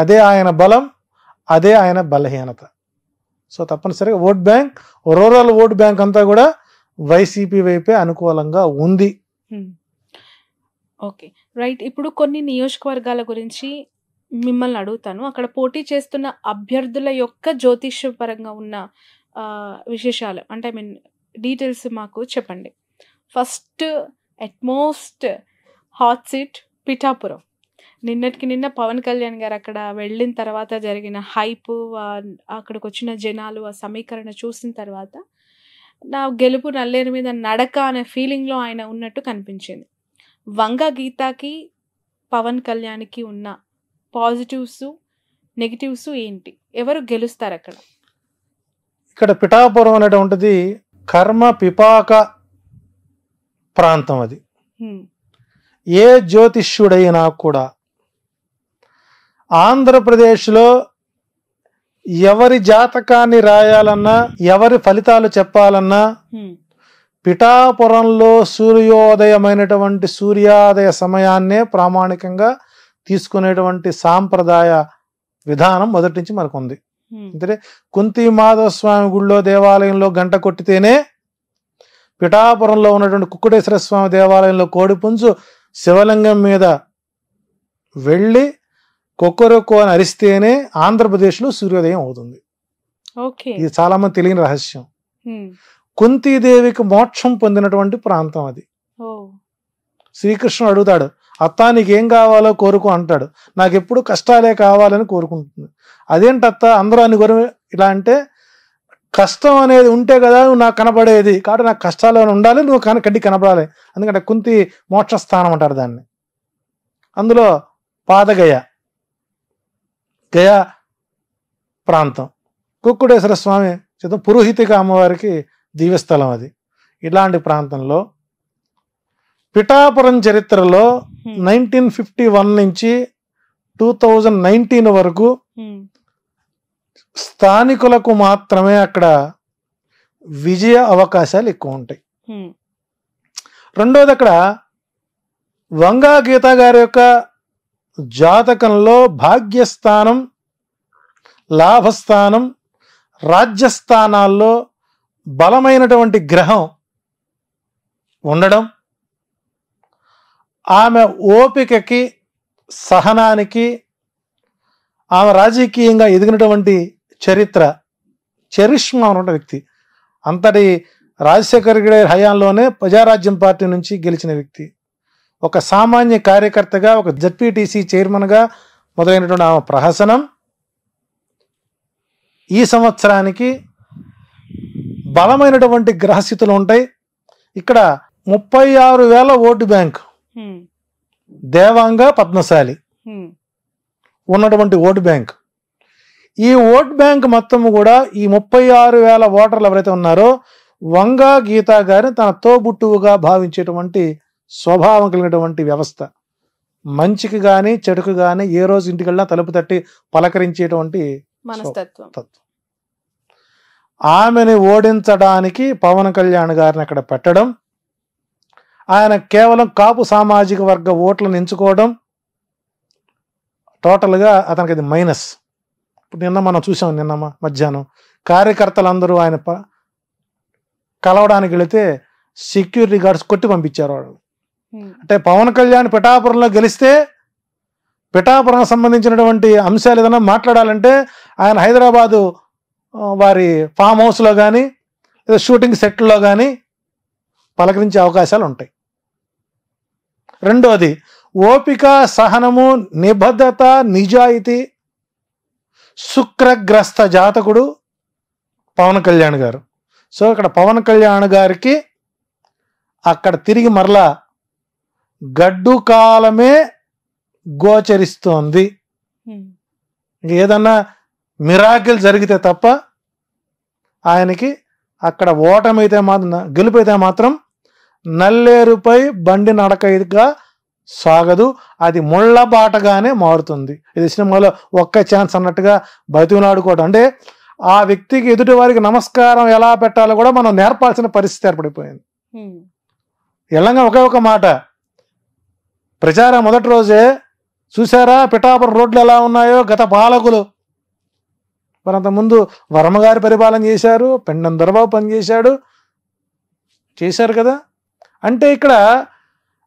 అదే ఆయన బలం అదే ఆయన బలహీనత. సో తప్పనిసరిగా vote bank rural vote bank అంతా కూడా వైసీపీ వైపే అనుకూలంగా ఉంది. ఓకే. రైట్. ఇప్పుడు కొన్ని నియోజకవర్గాల గురించి మిమ్మల్ని అడుగుతాను. అక్కడ పోటీ చేస్తున్న అభ్యర్థుల యొక్క జ్యోతిష్య పరంగా ఉన్న విశేషాలు. అంటే ఐ మీన్ డీటెయిల్స్ మాకు చెప్పండి. First utmost hot seat Pithapuram. నిన్నటికి నిన్న పవన్ కళ్యాణ్ గారు అక్కడ వెళ్ళిన తర్వాత జరిగిన హైప్ అక్కడికి వచ్చిన జనాలు ఆ సమీకరణ చూసిన తర్వాత నా గెలుపు నల్లేరు మీద నడక అనే ఫీలింగ్లో ఆయన ఉన్నట్టు కనిపించింది. వంగ గీతాకి పవన్ కళ్యాణ్కి ఉన్న పాజిటివ్స్ నెగిటివ్స్ ఏంటి? ఎవరు గెలుస్తారు అక్కడ? ఇక్కడ పిఠాపురం అనేటువంటిది కర్మ పిపాక ప్రాంతం అది. ఏ జ్యోతిష్యుడైనా కూడా ఆంధ్రప్రదేశ్లో ఎవరి జాతకాన్ని రాయాలన్నా ఎవరి ఫలితాలు చెప్పాలన్నా పిఠాపురంలో సూర్యోదయమైనటువంటి సూర్యోదయ సమయాన్నే ప్రామాణికంగా తీసుకునేటువంటి సాంప్రదాయ విధానం మొదటి నుంచి మనకు ఉంది అంటే కుంతి మాధవ స్వామి గుళ్ళో దేవాలయంలో గంట కొట్టితేనే పిఠాపురంలో ఉన్నటువంటి కుక్కుటేశ్వర స్వామి దేవాలయంలో కోడిపుంజు శివలింగం మీద వెళ్ళి కొక్కరొక్కు అని అరిస్తేనే ఆంధ్రప్రదేశ్లో సూర్యోదయం అవుతుంది. ఇది చాలా మంది తెలియని రహస్యం. కుంతీదేవికి మోక్షం పొందినటువంటి ప్రాంతం అది. శ్రీకృష్ణుడు అడుగుతాడు అత్త నీకేం కావాలో కోరుకో అంటాడు. నాకు ఎప్పుడు కష్టాలే కావాలని కోరుకుంటుంది. అదేంటి అత్త అందరూ అని కోరు ఇలా అంటే కష్టం అనేది ఉంటే కదా నువ్వు నాకు కనపడేది. కాబట్టి నాకు కష్టాలు ఉండాలి నువ్వు కన కంటికి కనపడాలి. ఎందుకంటే కుంతి మోక్ష స్థానం అంటారు దాన్ని. అందులో పాదగయ గయ ప్రాంతం. కుక్కుడేశ్వర స్వామి చిత్తం పురోహితిక అమ్మవారికి దివ్యస్థలం అది. ఇలాంటి ప్రాంతంలో పిఠాపురం చరిత్రలో నైన్టీన్ ఫిఫ్టీ వన్ నుంచి టూ థౌజండ్ నైన్టీన్ వరకు స్థానికులకు మాత్రమే అక్కడ విజయ అవకాశాలు ఎక్కువ ఉంటాయి. రెండోది అక్కడ వంగా గీత గారి యొక్క జాతకంలో భాగ్యస్థానం లాభస్థానం రాజ్యస్థానాల్లో బలమైనటువంటి గ్రహం ఉండడం ఆమె ఓపికకి సహనానికి ఆమె రాజకీయంగా ఎదిగినటువంటి చరిత్ర చరిష్మా ఉన్న వ్యక్తి అంతటి రాజశేఖర్ గారి హయాంలోనే ప్రజారాజ్యం పార్టీ నుంచి గెలిచిన వ్యక్తి. ఒక సామాన్య కార్యకర్తగా ఒక జడ్పీటీసీ చైర్మన్గా మొదలైనటువంటి ఆమె ప్రహసనం. ఈ సంవత్సరానికి బలమైనటువంటి గ్రహస్థితులు ఉంటాయి. ఇక్కడ ముప్పై ఆరు వేల ఓటు బ్యాంక్. దేవాంగ పద్మశాలి ఉన్నటువంటి ఓటు బ్యాంక్. ఈ ఓట్ బ్యాంక్ మొత్తం కూడా ఈ ముప్పై ఆరు వేల ఓటర్లు ఎవరైతే ఉన్నారో వంగా గీతా గారిని తన తోబుట్టువుగా భావించేటువంటి స్వభావం కలిగినటువంటి వ్యవస్థ. మంచికి కానీ చెడుకు కానీ ఏ రోజు ఇంటికెళ్ళినా తలుపు తట్టి పలకరించేటువంటి తత్వం ఆమెని ఓడించడానికి పవన్ కళ్యాణ్ గారిని అక్కడ పెట్టడం ఆయన కేవలం కాపు సామాజిక వర్గ ఓట్లను ఎంచుకోవడం టోటల్గా అతనికి అది మైనస్. ఇప్పుడు నిన్న మనం చూసాం నిన్న మధ్యాహ్నం. కార్యకర్తలందరూ ఆయన కలవడానికి వెళితే సెక్యూరిటీ గార్డ్స్ కొట్టి పంపించారు వాళ్ళు. అంటే పవన్ కళ్యాణ్ పిఠాపురంలో గెలిస్తే పిఠాపురం సంబంధించినటువంటి అంశాలు ఏదైనా మాట్లాడాలంటే ఆయన హైదరాబాదు వారి ఫామ్ హౌస్లో కానీ లేదా షూటింగ్ సెట్లో కానీ పలకరించే అవకాశాలు ఉంటాయి. రెండోది ఓపిక సహనము నిబద్ధత నిజాయితీ శుక్రగ్రస్త జాతకుడు పవన్ కళ్యాణ్ గారు. సో ఇక్కడ పవన్ కళ్యాణ్ గారికి అక్కడ తిరిగి మరలా గడ్డు కాలమే గోచరిస్తోంది. ఇంక ఏదన్నా మిరాకిల్ జరిగితే తప్ప ఆయనకి అక్కడ ఓటమైతే మాత్రం గెలుపైతే మాత్రం నల్లేరుపై బండి నడకగా సాగదు. అది ముళ్ళ బాటగానే మారుతుంది. ఇది సినిమాలో ఒక్క ఛాన్స్ అన్నట్టుగా బతిమలాడుకోవడం అంటే ఆ వ్యక్తికి ఎదుటి వారికి నమస్కారం ఎలా పెట్టాలో కూడా మనం నేర్పాల్సిన పరిస్థితి ఏర్పడిపోయింది. హ్మ్, ఎల్లంగా ఒకే ఒక మాట. ప్రచారం మొదటి రోజే చూసారా పిఠాపురం రోడ్లు ఎలా ఉన్నాయో? గత పాలకులు. మరి అంతకుముందు వర్మగారి పరిపాలన చేశారు పెండం దొరబాబు పనిచేశాడు. చేశారు కదా? అంటే ఇక్కడ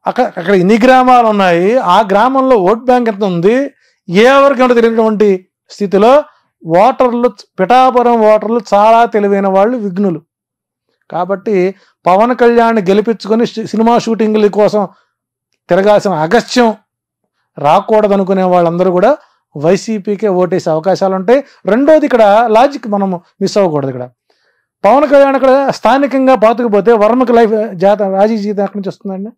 అక్కడ అక్కడ ఎన్ని గ్రామాలు ఉన్నాయి. ఆ గ్రామంలో ఓట్ బ్యాంక్ ఎంత ఉంది? ఏ ఎవరికి తెలియనటువంటి స్థితిలో ఓటర్లు పిఠాపురం ఓటర్లు చాలా తెలివైన వాళ్ళు విఘ్నులు. కాబట్టి పవన్ కళ్యాణ్ గెలిపించుకొని సినిమా షూటింగ్ల కోసం తిరగాల్సిన అగస్త్యం రాకూడదు అనుకునే వాళ్ళందరూ కూడా వైసీపీకే ఓటేసే అవకాశాలు ఉంటాయి రెండోది ఇక్కడ లాజిక్ మనం మిస్ అవ్వకూడదు ఇక్కడ. పవన్ కళ్యాణ్ ఇక్కడ స్థానికంగా పాతుకుపోతే వర్మకి లైఫ్ జాత రాజీ జీతం ఎక్కడి నుంచి వస్తుందండి?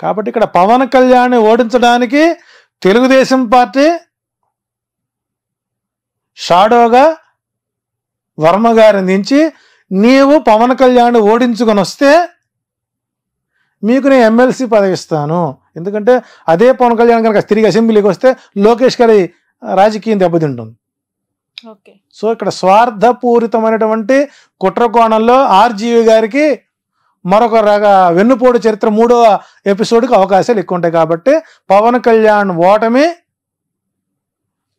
కాబట్టి ఇక్కడ పవన్ కళ్యాణ్ ఓడించడానికి తెలుగుదేశం పార్టీ షాడోగా వర్మ గారిని దించి నీవు పవన్ కళ్యాణ్ ఓడించుకొని వస్తే మీకు నేను ఎమ్మెల్సీ పదవి ఇస్తాను ఎందుకంటే అదే పవన్ కళ్యాణ్ కనుక తిరిగి అసెంబ్లీకి వస్తే లోకేష్ గారి రాజకీయం దెబ్బతింటుంది. ఓకే. సో ఇక్కడ స్వార్థపూరితమైనటువంటి కుట్ర కోణంలో ఆర్జీవి గారికి మరొక రక వెన్నుపోటు చరిత్ర మూడవ ఎపిసోడ్కి అవకాశాలు ఎక్కువ ఉంటాయి కాబట్టి పవన్ కళ్యాణ్ ఓటమి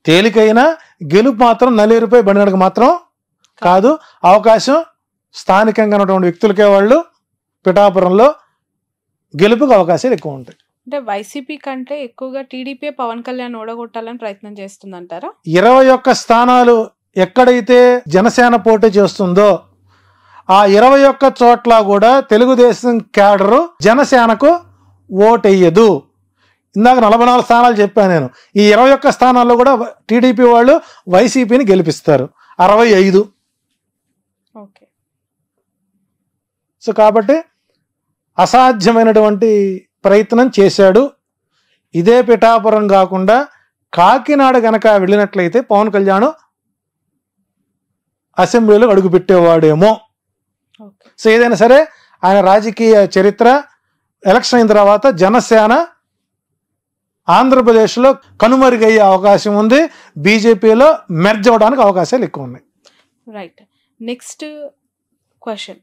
తేలికైన గెలుపు మాత్రం నలుగురిపై బండినడక మాత్రం కాదు. అవకాశం స్థానికంగా ఉన్నటువంటి వ్యక్తులకే వాళ్ళు. పిఠాపురంలో గెలుపుకి అవకాశాలు ఎక్కువ ఉంటాయి. అంటే వైసీపీ కంటే ఎక్కువగా టీడీపీ పవన్ కళ్యాణ్ ఓడగొట్టాలని ప్రయత్నం చేస్తుందంటారా? ఇరవై ఒక్క స్థానాలు ఎక్కడైతే జనసేన పోటీ చేస్తుందో ఆ ఇరవై ఒక్క చోట్ల కూడా తెలుగుదేశం క్యాడరు జనసేనకు ఓటెయ్యదు ఇందాక నలభై నాలుగు స్థానాలు చెప్పాను నేను. ఈ ఇరవై ఒక్క స్థానాల్లో కూడా టీడీపీ వాళ్ళు వైసీపీని గెలిపిస్తారు. అరవై ఐదు. ఓకే. సో కాబట్టి అసాధ్యమైనటువంటి ప్రయత్నం చేశాడు. ఇదే పిఠాపురం కాకుండా కాకినాడ గనక వెళ్ళినట్లయితే పవన్ కళ్యాణ్ అసెంబ్లీలో అడుగుపెట్టేవాడేమో. సో ఏదైనా సరే ఆయన రాజకీయ చరిత్ర ఎలక్షన్ అయిన తర్వాత జనసేన ఆంధ్రప్రదేశ్లో కనుమరుగయ్యే అవకాశం ఉంది. బీజేపీలో మెర్జ్ అవ్వడానికి అవకాశాలు ఎక్కువ ఉన్నాయి. రైట్ నెక్స్ట్ క్వశ్చన్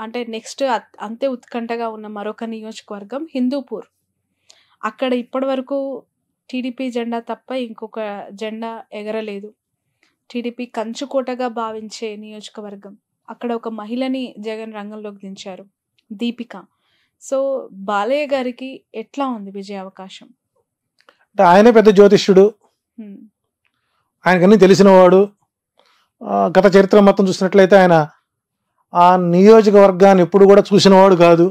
అంటే నెక్స్ట్ అంతే ఉత్కంఠగా ఉన్న మరొక నియోజకవర్గం హిందూపూర్. అక్కడ ఇప్పటి వరకు టీడీపీ జెండా తప్ప ఇంకొక జెండా ఎగరలేదు. టీడీపీ కంచుకోటగా భావించే నియోజకవర్గం. అక్కడ ఒక మహిళని జగన్ రంగంలోకి దించారు. దీపిక. సో బాలయ్య గారికి ఎట్లా ఉంది విజయ అవకాశం? అంటే ఆయనే పెద్ద జ్యోతిష్యుడు. ఆయనకన్నీ తెలిసినవాడు. గత చరిత్ర మొత్తం చూసినట్లయితే ఆయన ఆ నియోజకవర్గాన్ని ఎప్పుడు కూడా చూసినవాడు కాదు.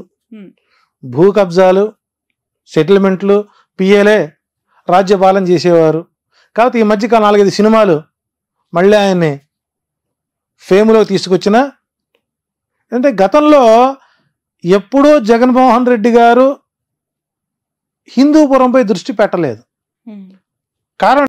భూ కబ్జాలు సెటిల్మెంట్లు పిఏలే రాజ్యపాలన చేసేవారు కాబట్టి ఈ మధ్యకాలం నాలుగైదు సినిమాలు మళ్ళీ ఆయన్ని ఫేమ్లో తీసుకొచ్చిన అంటే గతంలో ఎప్పుడూ జగన్మోహన్ రెడ్డి గారు హిందూపురంపై దృష్టి పెట్టలేదు. కారణం